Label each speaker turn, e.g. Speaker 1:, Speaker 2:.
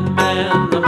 Speaker 1: man.